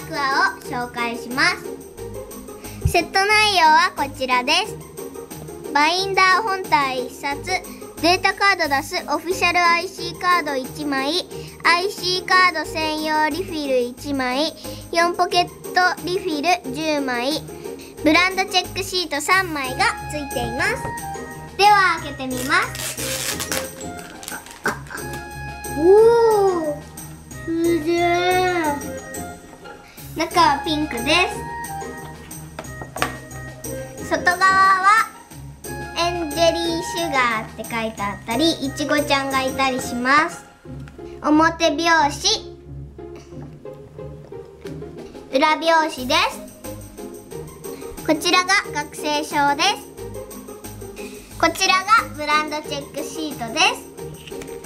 クワを紹介します。セット内容はこちらです。バインダー本体1冊データカード出すオフィシャル IC カード1枚 IC カード専用リフィル1枚4ポケットリフィル10枚ブランドチェックシート3枚がついています。では開けてみます。お中はピンクです。外側はエンジェリーシュガーって書いてあったりいちごちゃんがいたりします。表表紙裏表紙です。こちらが学生証です。こちらがブランドチェックシートです。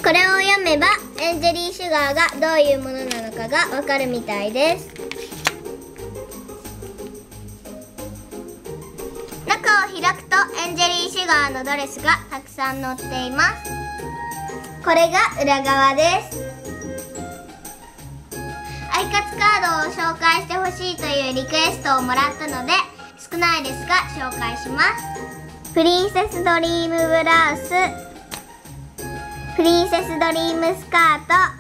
これを読めばエンジェリーシュガーがどういうものなのかがわかるみたいです。開くとエンジェリーシュガーのドレスがたくさん載っています。これが裏側です。アイカツカードを紹介してほしいというリクエストをもらったので少ないですが紹介します。プリンセスドリームブラウス。プリンセスドリームスカー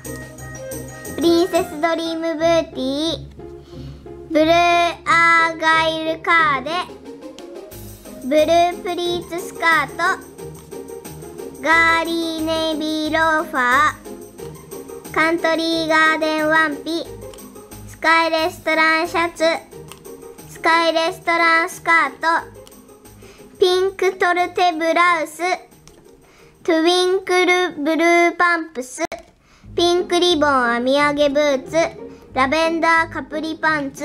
ト。プリンセスドリームブーティー。ブルーアーガイルカーデブループリーツスカートガーリーネイビーローファーカントリーガーデンワンピスカイレストランシャツスカイレストランスカートピンクトルテブラウストゥィンクルブルーパンプス、ピンクリボン編み上げブーツ、ラベンダーカプリパンツ、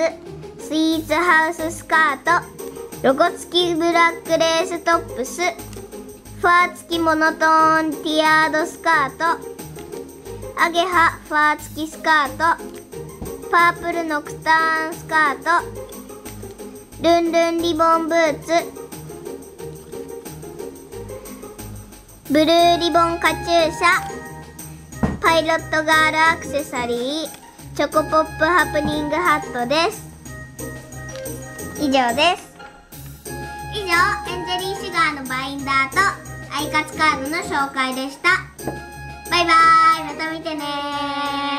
スイーツハウススカート、ロゴ付きブラックレーストップス、ファー付きモノトーンティアードスカート、アゲハファー付きスカート、パープルノクターンスカート、ルンルンリボンブーツ、ブルーリボンカチューシャ。パイロットガールアクセサリー。チョコポップハプニングハットです。以上です。以上エンジェリーシュガーのバインダーとアイカツカードの紹介でした。バイバーイ。また見てね